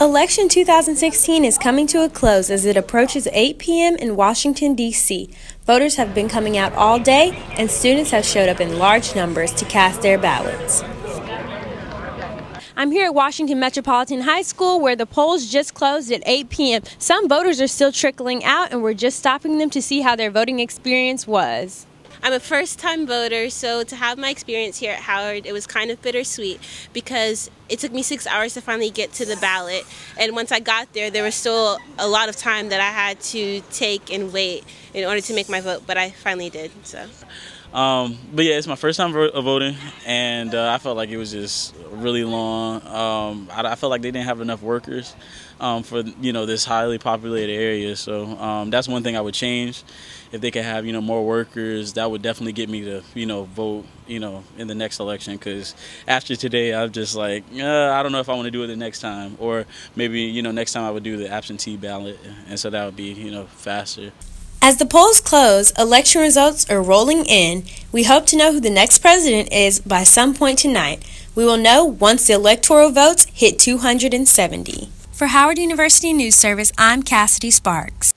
Election 2016 is coming to a close as it approaches 8 p.m. in Washington, D.C. Voters have been coming out all day, and students have showed up in large numbers to cast their ballots. I'm here at Washington Metropolitan High School where the polls just closed at 8 p.m. Some voters are still trickling out, and we're just stopping them to see how their voting experience was. I'm a first time voter, so to have my experience here at Howard, it was kind of bittersweet because it took me six hours to finally get to the ballot. And once I got there, there was still a lot of time that I had to take and wait in order to make my vote, but I finally did. So. Um, but yeah, it's my first time voting, and uh, I felt like it was just really long. Um, I, I, felt like they didn't have enough workers um, for you know this highly populated area. So um, that's one thing I would change. If they could have you know more workers, that would definitely get me to you know vote you know in the next election. Because after today, I'm just like uh, I don't know if I want to do it the next time, or maybe you know next time I would do the absentee ballot, and so that would be you know faster. As the polls close, election results are rolling in. We hope to know who the next president is by some point tonight. We will know once the electoral votes hit 270. For Howard University News Service, I'm Cassidy Sparks.